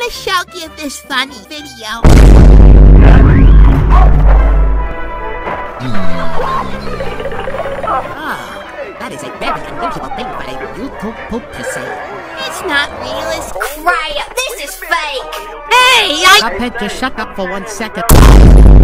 gonna show you this funny video. Ah, that is a very unusual thing for a YouTube poop to say. It's not real, it's Crap, this is fake! Hey, I... I had to shut up for one second.